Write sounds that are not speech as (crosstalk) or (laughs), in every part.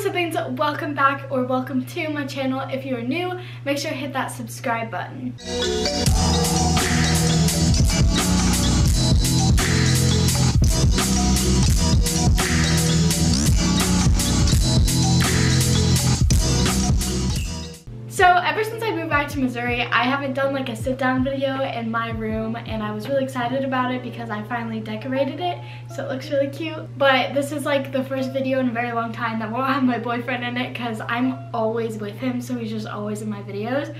siblings, welcome back or welcome to my channel. If you are new, make sure to hit that subscribe button. To Missouri, I haven't done like a sit down video in my room and I was really excited about it because I finally decorated it so it looks really cute. But this is like the first video in a very long time that won't have my boyfriend in it because I'm always with him so he's just always in my videos.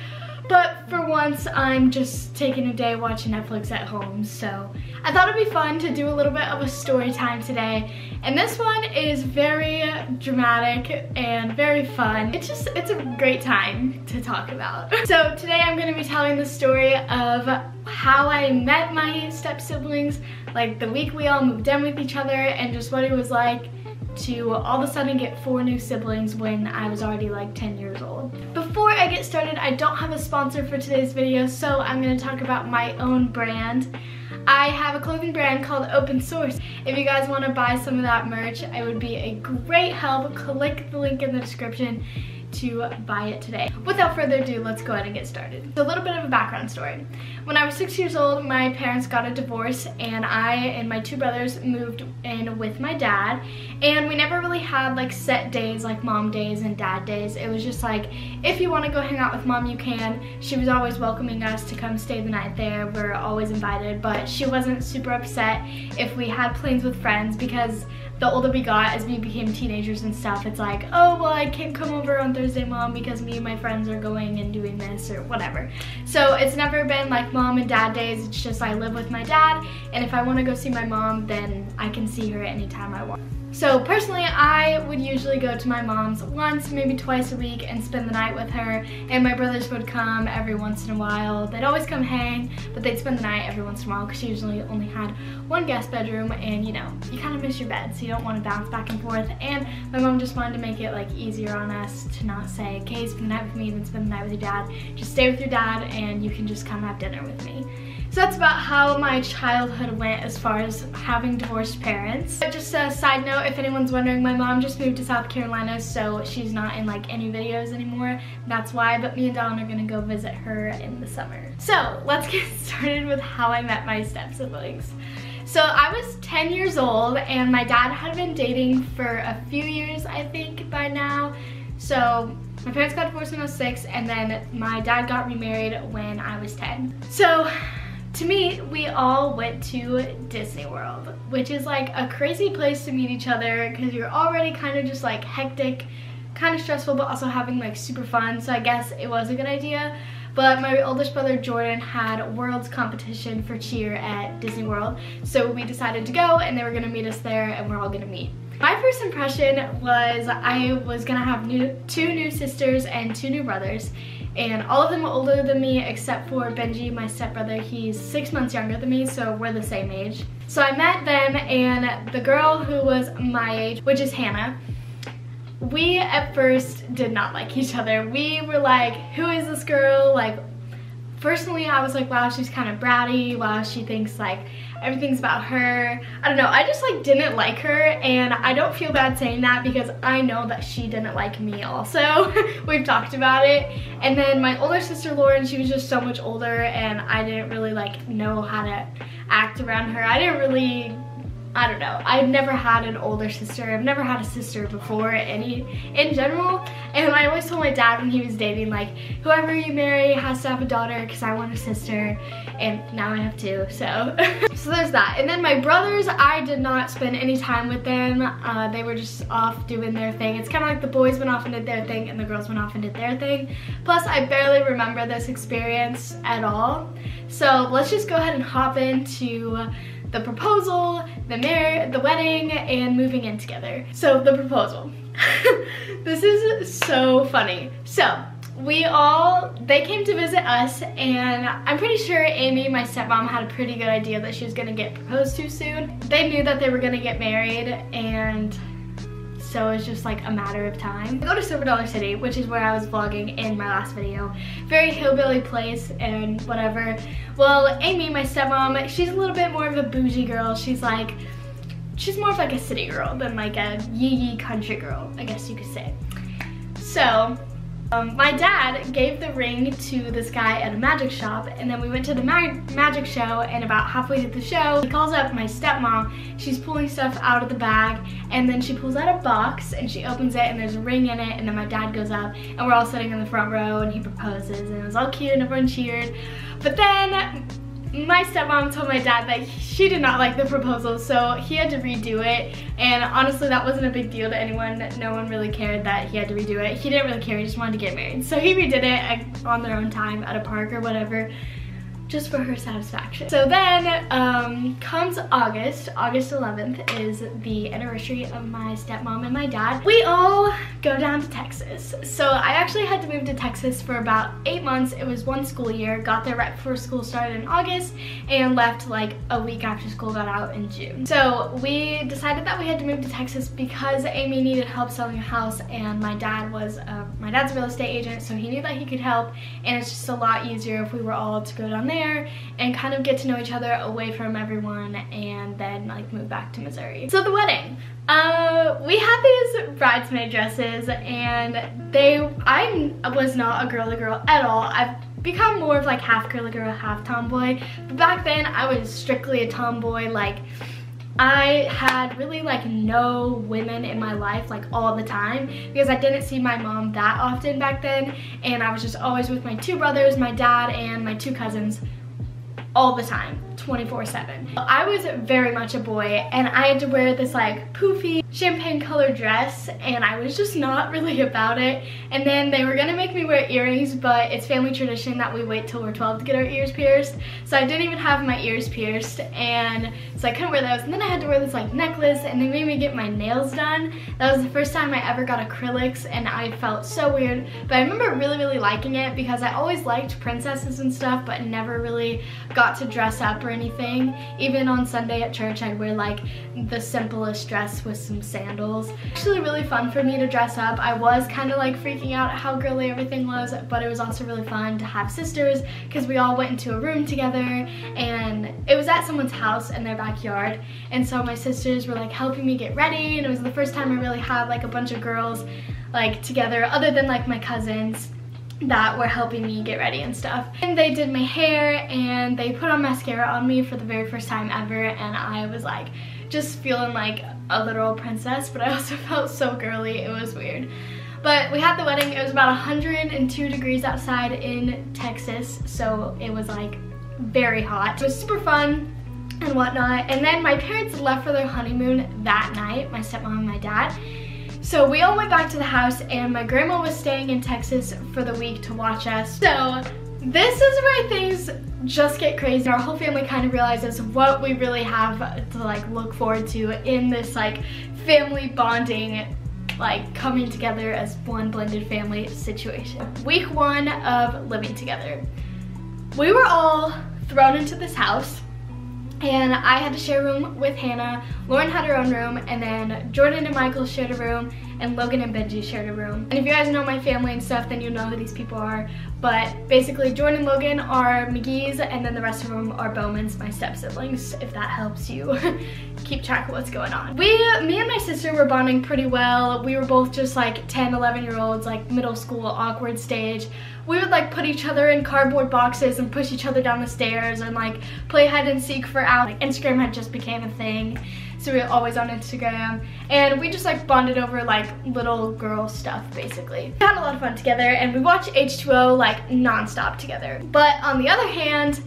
But for once, I'm just taking a day watching Netflix at home. So I thought it'd be fun to do a little bit of a story time today. And this one is very dramatic and very fun. It's just, it's a great time to talk about. (laughs) so today I'm gonna be telling the story of how I met my step siblings, like the week we all moved in with each other and just what it was like to all of a sudden get four new siblings when I was already like 10 years old. Before get started, I don't have a sponsor for today's video, so I'm to talk about my own brand. I have a clothing brand called Open Source. If you guys want to buy some of that merch, it would be a great help. Click the link in the description to buy it today. Without further ado, let's go ahead and get started. So a little bit of a background story. When I was six years old, my parents got a divorce and I and my two brothers moved in with my dad. And we never really had like set days like mom days and dad days. It was just like, if you want to go hang out with mom, you can. She was always welcoming us to come stay the night there. We're always invited, but she wasn't super upset if we had plans with friends because the older we got as we became teenagers and stuff, it's like, oh, well, I can't come over on Thursday, mom, because me and my friends are going and doing this or whatever. So it's never been like mom and dad days. It's just I live with my dad, and if I want to go see my mom, then I can see her anytime I want. So personally, I would usually go to my mom's once, maybe twice a week and spend the night with her. And my brothers would come every once in a while. They'd always come hang, but they'd spend the night every once in a while because she usually only had one guest bedroom and you know, you kind of miss your bed, so you don't want to bounce back and forth. And my mom just wanted to make it like easier on us to not say, okay, spend the night with me, then spend the night with your dad. Just stay with your dad and you can just come have dinner with me. So that's about how my childhood went as far as having divorced parents. But just a side note, if anyone's wondering, my mom just moved to South Carolina, so she's not in like any videos anymore. That's why, but me and Dawn are gonna go visit her in the summer. So let's get (laughs) started with how I met my step siblings. So I was 10 years old and my dad had been dating for a few years, I think, by now. So my parents got divorced when I was six and then my dad got remarried when I was 10. So to me, we all went to Disney World, which is like a crazy place to meet each other because you're already kind of just like hectic, kind of stressful, but also having like super fun. So I guess it was a good idea. But my oldest brother Jordan had world's competition for cheer at Disney World. So we decided to go and they were gonna meet us there and we're all gonna meet. My first impression was I was gonna have new, two new sisters and two new brothers and all of them are older than me except for Benji, my stepbrother. He's six months younger than me, so we're the same age. So I met them and the girl who was my age, which is Hannah, we at first did not like each other. We were like, who is this girl? Like, personally, I was like, wow, she's kind of bratty. Wow, she thinks like everything's about her. I don't know, I just like didn't like her and I don't feel bad saying that because I know that she didn't like me also. (laughs) We've talked about it. And then my older sister Lauren, she was just so much older and I didn't really like know how to act around her. I didn't really I don't know. I've never had an older sister. I've never had a sister before any in general. And I always told my dad when he was dating like whoever you marry has to have a daughter because I want a sister and now I have two. So (laughs) so there's that. And then my brothers, I did not spend any time with them. Uh, they were just off doing their thing. It's kind of like the boys went off and did their thing and the girls went off and did their thing. Plus I barely remember this experience at all. So let's just go ahead and hop into the proposal, the marriage, the wedding, and moving in together. So the proposal. (laughs) this is so funny. So we all, they came to visit us and I'm pretty sure Amy, my stepmom, had a pretty good idea that she was gonna get proposed to soon. They knew that they were gonna get married and so it's just like a matter of time. I go to Silver Dollar City, which is where I was vlogging in my last video. Very hillbilly place and whatever. Well, Amy, my stepmom, she's a little bit more of a bougie girl. She's like she's more of like a city girl than like a yee yee country girl, I guess you could say. So um, my dad gave the ring to this guy at a magic shop and then we went to the mag magic show and about halfway through the show, he calls up my stepmom. She's pulling stuff out of the bag and then she pulls out a box and she opens it and there's a ring in it and then my dad goes up and we're all sitting in the front row and he proposes and it was all cute and everyone cheered. But then my stepmom told my dad that she did not like the proposal, so he had to redo it. And honestly, that wasn't a big deal to anyone. No one really cared that he had to redo it. He didn't really care, he just wanted to get married. So he redid it uh, on their own time at a park or whatever just for her satisfaction. So then um, comes August, August 11th is the anniversary of my stepmom and my dad. We all go down to Texas. So I actually had to move to Texas for about eight months. It was one school year, got there right before school started in August and left like a week after school got out in June. So we decided that we had to move to Texas because Amy needed help selling a house and my dad was, uh, my dad's a real estate agent so he knew that he could help and it's just a lot easier if we were all to go down there there and kind of get to know each other away from everyone and then like move back to Missouri. So the wedding. Uh, we had these bridesmaid dresses and they, I was not a girly girl at all. I've become more of like half girly girl, half tomboy. But back then I was strictly a tomboy. Like I had really like no women in my life like all the time because I didn't see my mom that often back then. And I was just always with my two brothers, my dad, and my two cousins all the time 24 7 I was very much a boy and I had to wear this like poofy champagne colored dress and I was just not really about it. And then they were gonna make me wear earrings but it's family tradition that we wait till we're 12 to get our ears pierced. So I didn't even have my ears pierced and so I couldn't wear those. And then I had to wear this like necklace and they made me get my nails done. That was the first time I ever got acrylics and I felt so weird. But I remember really really liking it because I always liked princesses and stuff but never really got to dress up or anything even on Sunday at church I'd wear like the simplest dress with some sandals. Actually really fun for me to dress up. I was kind of like freaking out how girly everything was, but it was also really fun to have sisters because we all went into a room together and it was at someone's house in their backyard. And so my sisters were like helping me get ready and it was the first time I really had like a bunch of girls like together other than like my cousins that were helping me get ready and stuff. And they did my hair and they put on mascara on me for the very first time ever and I was like just feeling like a literal princess, but I (laughs) also felt so girly. It was weird. But we had the wedding. It was about 102 degrees outside in Texas, so it was like very hot. It was super fun and whatnot. And then my parents left for their honeymoon that night, my stepmom and my dad. So we all went back to the house and my grandma was staying in Texas for the week to watch us. So this is where things just get crazy. Our whole family kind of realizes what we really have to like look forward to in this like family bonding like coming together as one blended family situation. Week one of living together. We were all thrown into this house and I had to share a room with Hannah. Lauren had her own room and then Jordan and Michael shared a room and Logan and Benji shared a room. And if you guys know my family and stuff, then you know who these people are. But basically, Jordan and Logan are McGee's, and then the rest of them are Bowman's, my step-siblings, if that helps you (laughs) keep track of what's going on. We, me and my sister were bonding pretty well. We were both just like 10, 11 year olds, like middle school, awkward stage. We would like put each other in cardboard boxes and push each other down the stairs and like play hide and seek for hours. Like Instagram had just became a thing so we were always on Instagram and we just like bonded over like little girl stuff basically. We had a lot of fun together and we watched H2O like non-stop together. But on the other hand,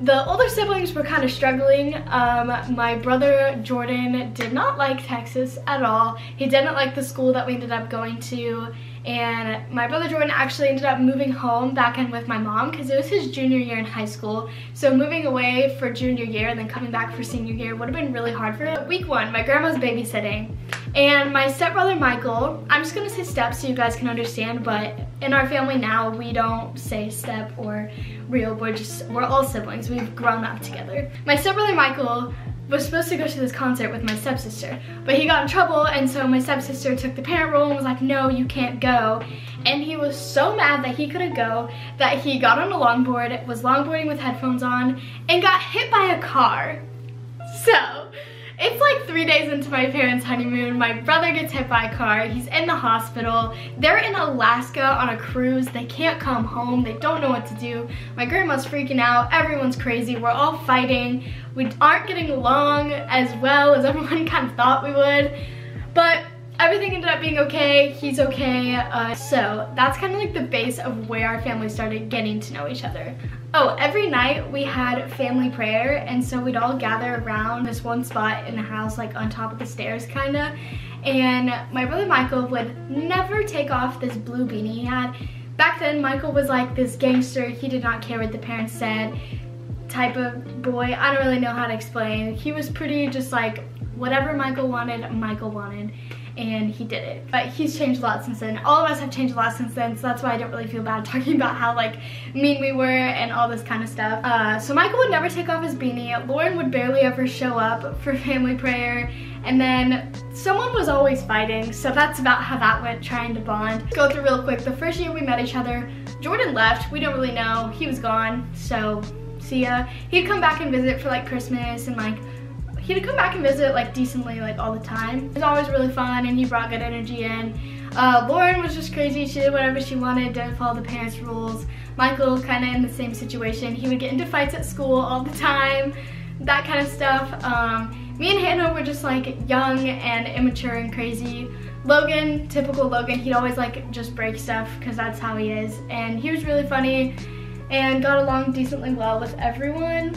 the older siblings were kind of struggling. Um, my brother Jordan did not like Texas at all. He didn't like the school that we ended up going to and my brother Jordan actually ended up moving home back in with my mom because it was his junior year in high school. So moving away for junior year and then coming back for senior year would have been really hard for him. Week one, my grandma's babysitting and my stepbrother Michael, I'm just gonna say step so you guys can understand, but in our family now, we don't say step or real, we're just, we're all siblings. We've grown up together. My stepbrother Michael was supposed to go to this concert with my stepsister, but he got in trouble and so my stepsister took the parent role and was like, no, you can't go. And he was so mad that he couldn't go that he got on a longboard, was longboarding with headphones on, and got hit by a car. So, It's like three days into my parents' honeymoon. My brother gets hit by a car. He's in the hospital. They're in Alaska on a cruise. They can't come home. They don't know what to do. My grandma's freaking out. Everyone's crazy. We're all fighting. We aren't getting along as well as (laughs) everyone kind of thought we would. But everything ended up being okay. He's okay. Uh, so that's kind of like the base of where our family started getting to know each other. Oh, every night we had family prayer and so we'd all gather around this one spot in the house like on top of the stairs kind of and my brother Michael would never take off this blue beanie he had. Back then Michael was like this gangster, he did not care what the parents said type of boy. I don't really know how to explain. He was pretty just like whatever Michael wanted, Michael wanted and he did it. But he's changed a lot since then. All of us have changed a lot since then, so that's why I don't really feel bad (laughs) talking about how like mean we were and all this kind of stuff. Uh, so Michael would never take off his beanie. Lauren would barely ever show up for (laughs) family prayer. And then someone was always fighting, so that's about how that went, trying to bond. Go through real quick. The first year we met each other, Jordan left. We don't really know. He was gone, so ya. He'd come back and visit for like Christmas and like he'd come back and visit like decently like all the time. It was always really fun and he brought good energy in. Uh, Lauren was just crazy. She did whatever she wanted, didn't follow the parents' rules. Michael kind of in the same situation. He would get into fights at school all the time, that kind of stuff. Um, me and Hannah were just like young and immature and crazy. Logan, typical Logan, he'd always like just break stuff because that's how he is. And he was really funny and got along decently well with everyone.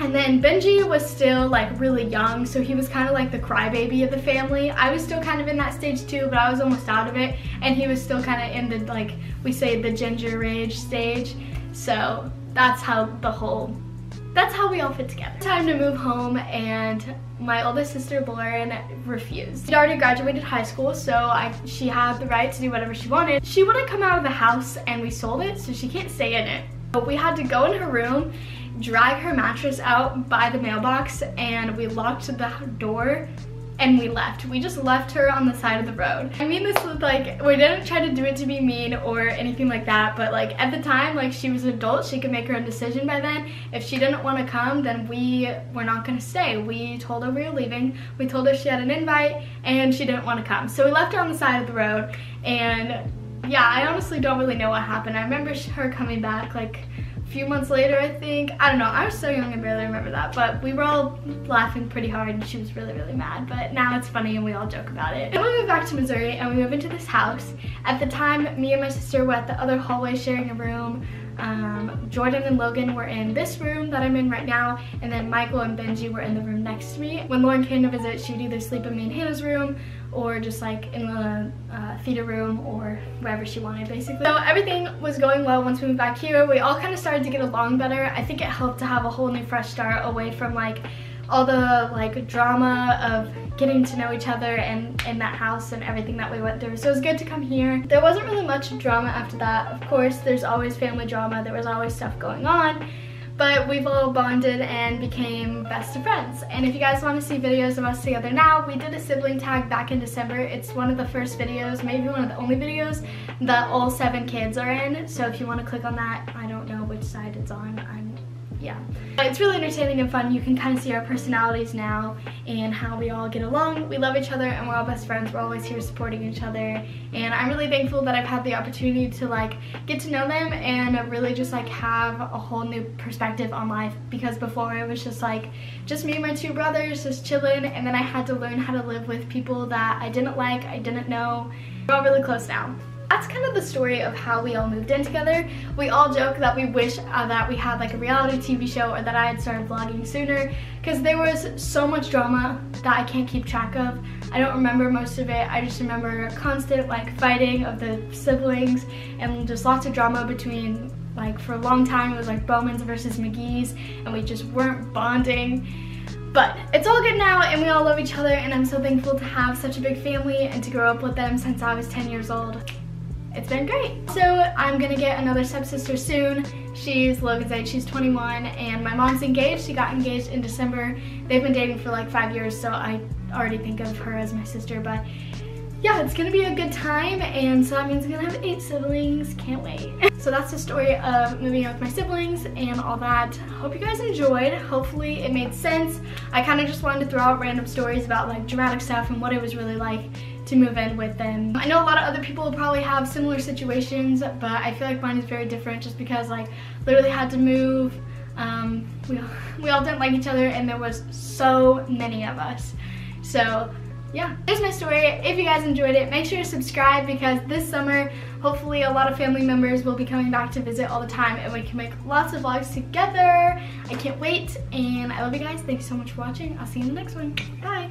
And then Benji was still like really young, so he was kind of like the crybaby of the family. I was still kind of in that stage too, but I was almost out of it. And he was still kind of in the, like, we say the ginger rage stage. So that's how the whole, that's how we all fit together. Time to move home and my oldest sister Lauren refused. She'd already graduated high school, so I, she had the right to do whatever she wanted. She wouldn't come out of the house and we sold it, so she can't stay in it. But we had to go in her room drag her mattress out by the mailbox and we locked the door and we left. We just left her on the side of the road. I mean this was like, we didn't try to do it to be mean or anything like that, but like at the time, like she was an adult, she could make her own decision by then. If she didn't want to come, then we were not gonna stay. We told her we were leaving. We told her she had an invite and she didn't want to come. So we left her on the side of the road and yeah, I honestly don't really know what happened. I remember her coming back like a few months later, I think. I don't know, I was so young I barely remember that, but we were all laughing pretty hard and she was really, really mad, but now it's funny and we all joke about it. Then we moved back to Missouri and we moved into this house. At the time, me and my sister were at the other hallway sharing a room. Um, Jordan and Logan were in this room that I'm in right now, and then Michael and Benji were in the room next to me. When Lauren came to visit, she would either sleep in me and Hannah's room, or just like in the uh, theater room or wherever she wanted basically. So everything was going well once we moved back here. We all kind of started to get along better. I think it helped to have a whole new fresh start away from like all the like drama of getting to know each other and in that house and everything that we went through. So it was good to come here. There wasn't really much drama after that. Of course, there's always family drama. There was always stuff going on but we've all bonded and became best of friends. And if you guys want to see videos of us together now, we did a sibling tag back in December. It's one of the first videos, maybe one of the only videos that all seven kids are in. So if you want to click on that, I don't know which side it's on. Yeah. It's really entertaining and fun. You can kind of see our personalities now and how we all get along. We love each other and we're all best friends. We're always here supporting each other. And I'm really thankful that I've had the opportunity to like get to know them and really just like have a whole new perspective on life because before it was just like just me and my two brothers just chilling and then I had to learn how to live with people that I didn't like, I didn't know. We're all really close now that's kind of the story of how we all moved in together. We all joke that we wish uh, that we had like a reality TV show or that I had started vlogging sooner because there was so much drama that I can't keep track of. I don't remember most of it. I just remember constant like fighting of the siblings and just lots of drama between like for a long time it was like Bowman's versus McGee's and we just weren't bonding. But it's all good now and we all love each other and I'm so thankful to have such a big family and to grow up with them since I was 10 years old it's been great. So I'm gonna get another stepsister soon. She's Logan's age, she's 21, and my mom's engaged. She got engaged in December. They've been dating for like five years, so I already think of her as my sister, but yeah, it's gonna be a good time and so that means I'm gonna have eight siblings. Can't wait. (laughs) so that's the story of moving out with my siblings and all that. Hope you guys enjoyed. Hopefully it made sense. I kind of just wanted to throw out random stories about like dramatic stuff and what it was really like to move in with them. I know a lot of other people probably have similar situations, but I feel like mine is very different just because like literally had to move. Um, we, (laughs) we all didn't like each other and there was so many of us. So yeah, there's my story. If you guys enjoyed it, make sure to subscribe because this summer, hopefully a lot of family members will be coming back to visit all the time and we can make lots of vlogs together. I can't wait and I love you guys. Thank you so much for watching. I'll see you in the next one. Bye.